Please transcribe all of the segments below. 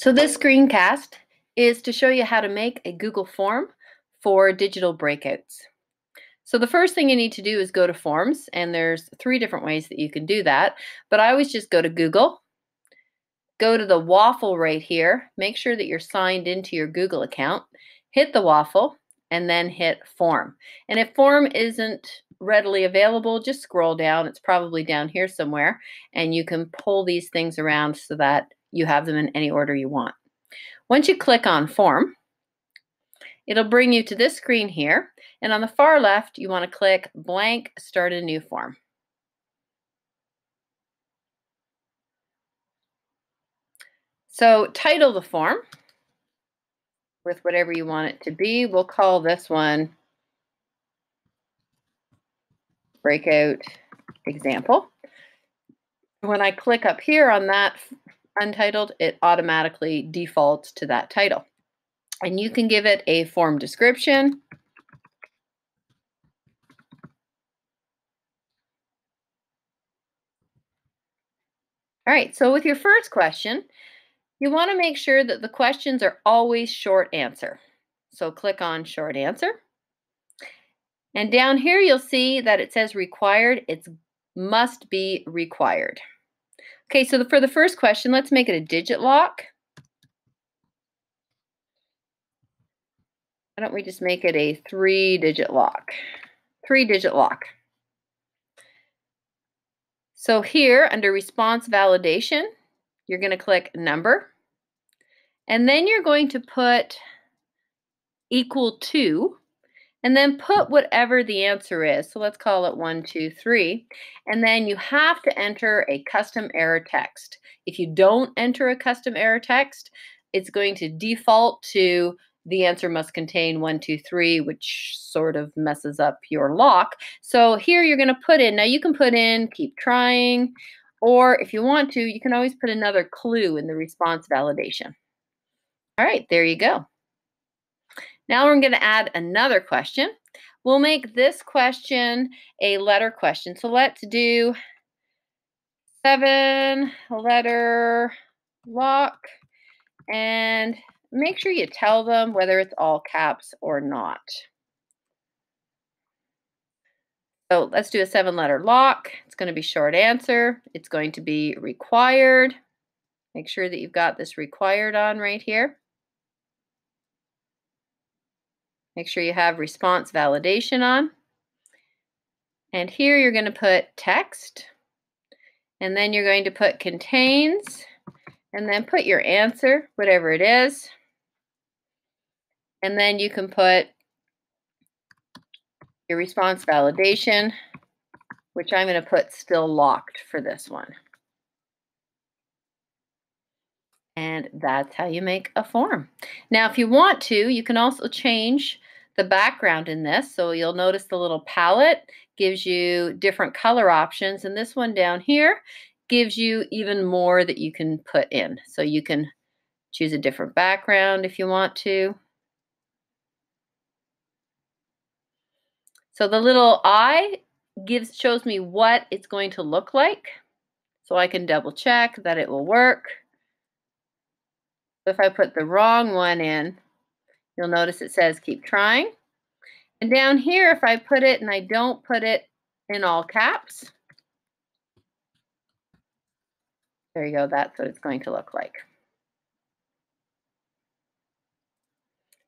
So this screencast is to show you how to make a Google form for digital breakouts. So the first thing you need to do is go to Forms, and there's three different ways that you can do that. But I always just go to Google, go to the waffle right here, make sure that you're signed into your Google account, hit the waffle, and then hit Form. And if Form isn't readily available, just scroll down. It's probably down here somewhere, and you can pull these things around so that you have them in any order you want. Once you click on Form, it'll bring you to this screen here. And on the far left, you want to click Blank Start a New Form. So title the form with whatever you want it to be. We'll call this one Breakout Example. When I click up here on that untitled, it automatically defaults to that title. And you can give it a form description. All right, so with your first question, you want to make sure that the questions are always short answer. So click on short answer. And down here, you'll see that it says required. It's must be required. Okay, so the, for the first question, let's make it a digit lock. Why don't we just make it a three-digit lock? Three-digit lock. So here, under response validation, you're going to click number. And then you're going to put equal to and then put whatever the answer is. So let's call it one, two, three. And then you have to enter a custom error text. If you don't enter a custom error text, it's going to default to the answer must contain one, two, three, which sort of messes up your lock. So here you're going to put in, now you can put in keep trying, or if you want to, you can always put another clue in the response validation. All right, there you go. Now we're going to add another question. We'll make this question a letter question. So let's do seven letter lock and make sure you tell them whether it's all caps or not. So let's do a seven letter lock. It's going to be short answer. It's going to be required. Make sure that you've got this required on right here. Make sure you have response validation on. And here you're going to put text. And then you're going to put contains. And then put your answer, whatever it is. And then you can put your response validation, which I'm going to put still locked for this one. And that's how you make a form. Now, if you want to, you can also change the background in this. So you'll notice the little palette gives you different color options. And this one down here gives you even more that you can put in. So you can choose a different background if you want to. So the little eye gives shows me what it's going to look like. So I can double check that it will work. If I put the wrong one in, You'll notice it says keep trying. And down here, if I put it and I don't put it in all caps, there you go, that's what it's going to look like.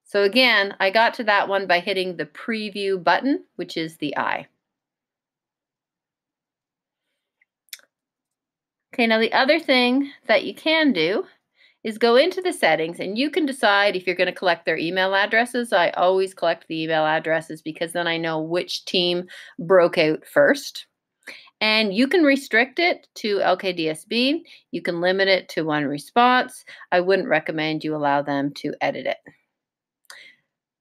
So again, I got to that one by hitting the preview button, which is the eye. Okay, now the other thing that you can do is go into the settings and you can decide if you're going to collect their email addresses. I always collect the email addresses because then I know which team broke out first. And you can restrict it to LKDSB. You can limit it to one response. I wouldn't recommend you allow them to edit it.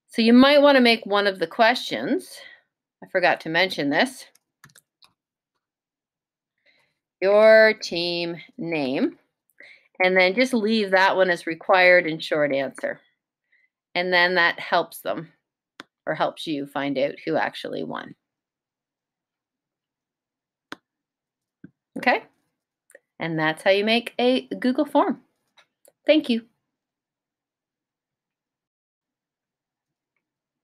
So you might want to make one of the questions. I forgot to mention this. Your team name. And then just leave that one as required and short answer. And then that helps them or helps you find out who actually won. Okay? And that's how you make a Google form. Thank you.